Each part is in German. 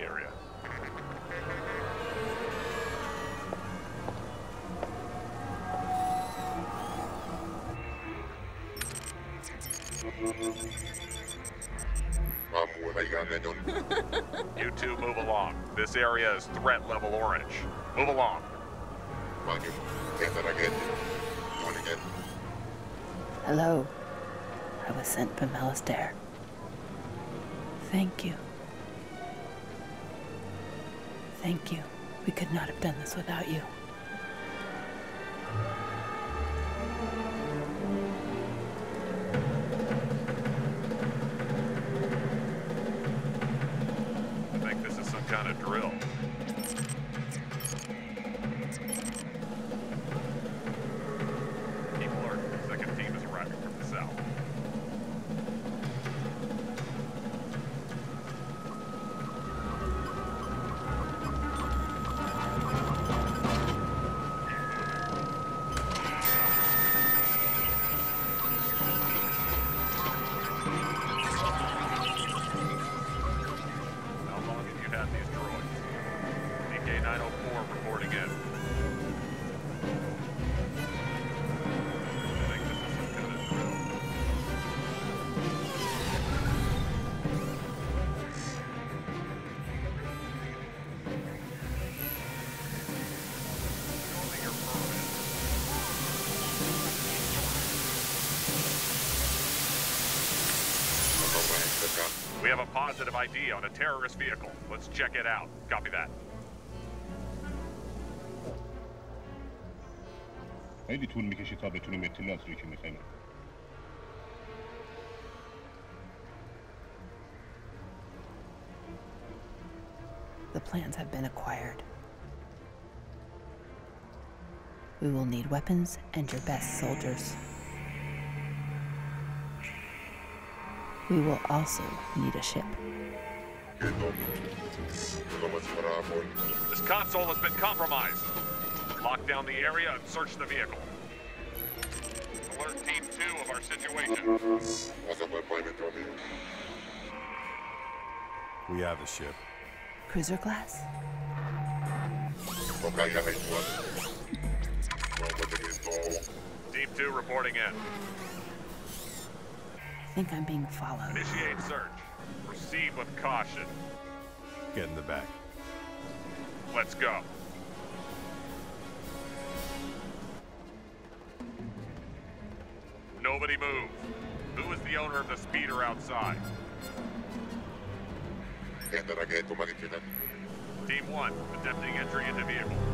area. You two move along. This area is threat level orange. Move along. Hello. I was sent from Alistair. Thank you. Thank you. We could not have done this without you. I think this is some kind of drill. positive ID on a terrorist vehicle. Let's check it out. Copy that. خیلی طول میکشه تا بتونیم اطلاعات رو که میخوایم The plans have been acquired. We will need weapons and your best soldiers. We will also need a ship. This console has been compromised. Lock down the area and search the vehicle. Alert Team 2 of our situation. We have a ship. Cruiser class? Team 2 reporting in. I think I'm being followed. Initiate search. Proceed with caution. Get in the back. Let's go. Nobody move. Who is the owner of the speeder outside? Team 1, attempting entry into vehicle.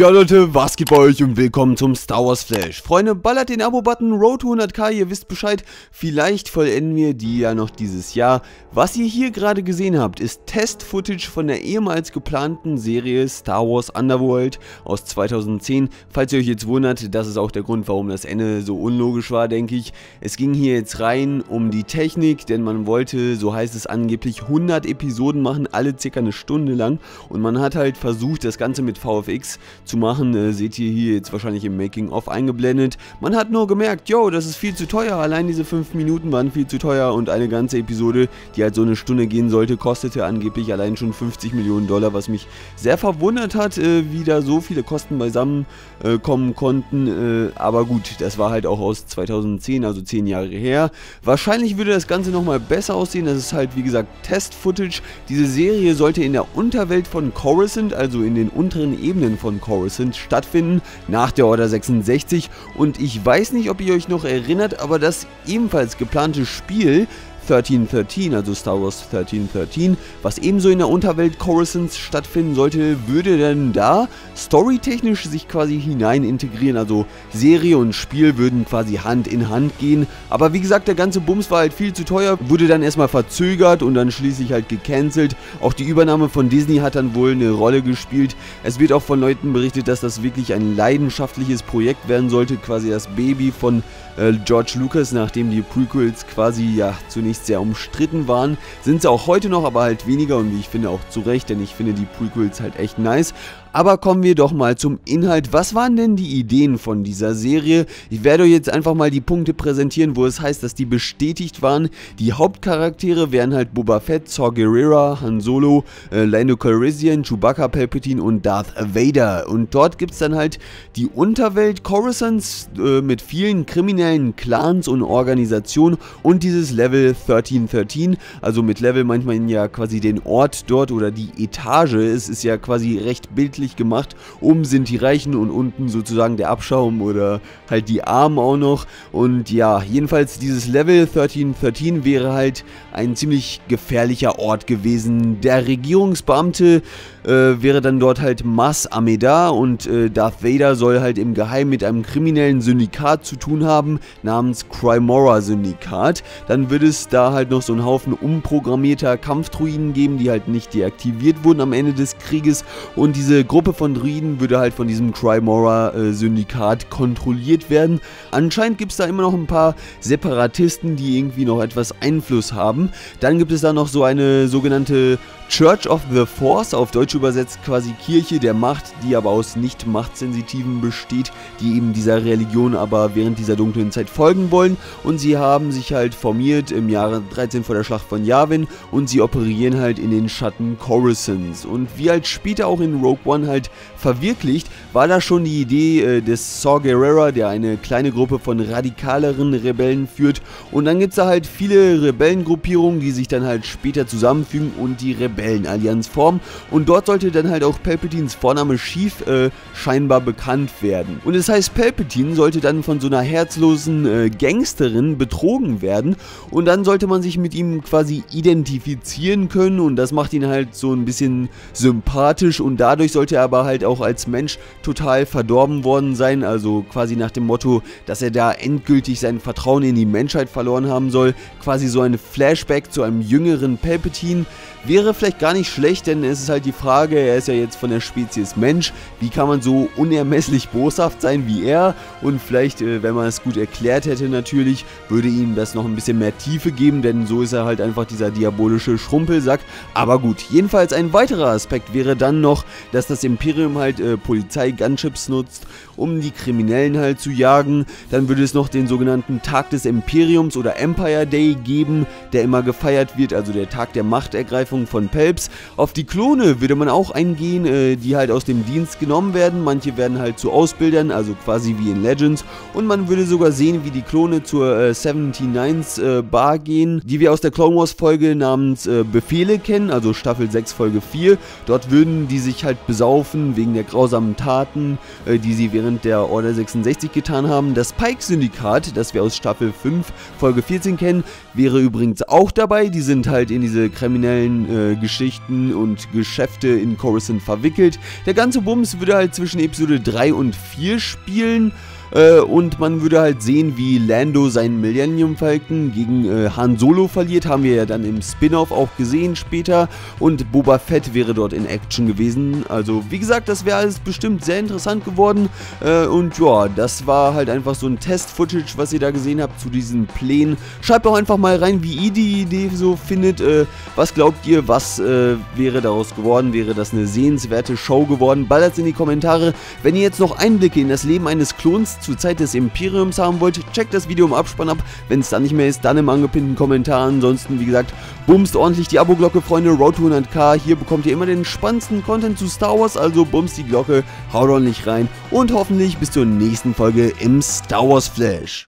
Ja Leute, was geht bei euch und willkommen zum Star Wars Flash. Freunde, ballert den Abo-Button, Road to 100k, ihr wisst Bescheid. Vielleicht vollenden wir die ja noch dieses Jahr. Was ihr hier gerade gesehen habt, ist Test-Footage von der ehemals geplanten Serie Star Wars Underworld aus 2010. Falls ihr euch jetzt wundert, das ist auch der Grund, warum das Ende so unlogisch war, denke ich. Es ging hier jetzt rein um die Technik, denn man wollte, so heißt es angeblich, 100 Episoden machen, alle circa eine Stunde lang. Und man hat halt versucht, das Ganze mit VFX zu machen, äh, seht ihr hier jetzt wahrscheinlich im Making-of eingeblendet. Man hat nur gemerkt, yo, das ist viel zu teuer, allein diese 5 Minuten waren viel zu teuer und eine ganze Episode, die halt so eine Stunde gehen sollte, kostete angeblich allein schon 50 Millionen Dollar, was mich sehr verwundert hat, äh, wie da so viele Kosten beisammen äh, kommen konnten, äh, aber gut, das war halt auch aus 2010, also 10 Jahre her. Wahrscheinlich würde das Ganze nochmal besser aussehen, das ist halt wie gesagt Test-Footage. Diese Serie sollte in der Unterwelt von Coruscant, also in den unteren Ebenen von Coruscant stattfinden, nach der Order 66 und ich weiß nicht, ob ihr euch noch erinnert, aber das ebenfalls geplante Spiel 1313, also Star Wars 1313, was ebenso in der Unterwelt Coruscants stattfinden sollte, würde dann da storytechnisch sich quasi hinein integrieren. Also Serie und Spiel würden quasi Hand in Hand gehen. Aber wie gesagt, der ganze Bums war halt viel zu teuer, wurde dann erstmal verzögert und dann schließlich halt gecancelt. Auch die Übernahme von Disney hat dann wohl eine Rolle gespielt. Es wird auch von Leuten berichtet, dass das wirklich ein leidenschaftliches Projekt werden sollte, quasi das Baby von äh, George Lucas, nachdem die Prequels quasi ja zunächst sehr umstritten waren, sind sie auch heute noch, aber halt weniger und wie ich finde auch zu Recht, denn ich finde die Prequels halt echt nice. Aber kommen wir doch mal zum Inhalt. Was waren denn die Ideen von dieser Serie? Ich werde euch jetzt einfach mal die Punkte präsentieren, wo es heißt, dass die bestätigt waren. Die Hauptcharaktere wären halt Boba Fett, Saw Gerrera, Han Solo, äh, Lando Calrissian, Chewbacca Palpatine und Darth Vader. Und dort gibt es dann halt die Unterwelt Coruscants äh, mit vielen kriminellen Clans und Organisationen und dieses Level 1313, also mit Level manchmal ja quasi den Ort dort oder die Etage. Es ist ja quasi recht bildlich bildlich gemacht. Oben sind die Reichen und unten sozusagen der Abschaum oder halt die Armen auch noch. Und ja, jedenfalls dieses Level 1313 wäre halt ein ziemlich gefährlicher Ort gewesen. Der Regierungsbeamte äh, wäre dann dort halt Mas Ameda und äh, Darth Vader soll halt im Geheim mit einem kriminellen Syndikat zu tun haben, namens Crymora Syndikat. Dann wird es da halt noch so einen Haufen umprogrammierter Kampfdruiden geben, die halt nicht deaktiviert wurden am Ende des Krieges und diese Gruppe von Druiden würde halt von diesem Crymora äh, kontrolliert werden. Anscheinend gibt es da immer noch ein paar Separatisten, die irgendwie noch etwas Einfluss haben. Dann gibt es da noch so eine sogenannte Church of the Force, auf Deutsch übersetzt quasi Kirche der Macht, die aber aus nicht machtsensitiven besteht, die eben dieser Religion aber während dieser dunklen Zeit folgen wollen und sie haben sich halt formiert im Jahre 13 vor der Schlacht von Yavin und sie operieren halt in den Schatten Coruscants und wie halt später auch in Rogue One halt verwirklicht, war da schon die Idee äh, des Saw Gerrera, der eine kleine Gruppe von radikaleren Rebellen führt. Und dann gibt es da halt viele Rebellengruppierungen, die sich dann halt später zusammenfügen und die Rebellen Rebellenallianz formen. Und dort sollte dann halt auch Palpatines Vorname Chief äh, scheinbar bekannt werden. Und das heißt, Palpatine sollte dann von so einer herzlosen äh, Gangsterin betrogen werden. Und dann sollte man sich mit ihm quasi identifizieren können. Und das macht ihn halt so ein bisschen sympathisch. Und dadurch sollte er aber halt auch als Mensch total verdorben worden sein, also quasi nach dem Motto, dass er da endgültig sein Vertrauen in die Menschheit verloren haben soll, quasi so ein Flashback zu einem jüngeren Palpatine, Wäre vielleicht gar nicht schlecht, denn es ist halt die Frage, er ist ja jetzt von der Spezies Mensch, wie kann man so unermesslich boshaft sein wie er? Und vielleicht, äh, wenn man es gut erklärt hätte natürlich, würde ihm das noch ein bisschen mehr Tiefe geben, denn so ist er halt einfach dieser diabolische Schrumpelsack. Aber gut, jedenfalls ein weiterer Aspekt wäre dann noch, dass das Imperium halt äh, Polizei-Gunships nutzt, um die Kriminellen halt zu jagen. Dann würde es noch den sogenannten Tag des Imperiums oder Empire Day geben, der immer gefeiert wird, also der Tag der Machtergreifung von Pelps. Auf die Klone würde man auch eingehen, äh, die halt aus dem Dienst genommen werden. Manche werden halt zu Ausbildern, also quasi wie in Legends. Und man würde sogar sehen, wie die Klone zur äh, 79s äh, Bar gehen, die wir aus der Clone Wars Folge namens äh, Befehle kennen, also Staffel 6 Folge 4. Dort würden die sich halt besaufen wegen der grausamen Taten, äh, die sie während der Order 66 getan haben. Das Pike-Syndikat, das wir aus Staffel 5 Folge 14 kennen, wäre übrigens auch dabei. Die sind halt in diese kriminellen äh, Geschichten und Geschäfte in Coruscant verwickelt. Der ganze Bums würde halt zwischen Episode 3 und 4 spielen. Äh, und man würde halt sehen, wie Lando seinen Millennium Falcon gegen äh, Han Solo verliert. Haben wir ja dann im Spin-off auch gesehen später. Und Boba Fett wäre dort in Action gewesen. Also wie gesagt, das wäre alles bestimmt sehr interessant geworden. Äh, und ja, das war halt einfach so ein Test-Footage, was ihr da gesehen habt zu diesen Plänen. Schreibt auch einfach mal rein, wie ihr die Idee so findet. Äh, was glaubt ihr, was äh, wäre daraus geworden? Wäre das eine sehenswerte Show geworden? Ballert in die Kommentare. Wenn ihr jetzt noch Einblicke in das Leben eines Klons zur Zeit des Imperiums haben wollt, checkt das Video im Abspann ab. Wenn es dann nicht mehr ist, dann im angepinnten Kommentar. Ansonsten, wie gesagt, bumst ordentlich die Abo-Glocke, Freunde. Road to 100k. Hier bekommt ihr immer den spannendsten Content zu Star Wars, also bumst die Glocke, haut ordentlich rein und hoffentlich bis zur nächsten Folge im Star Wars Flash.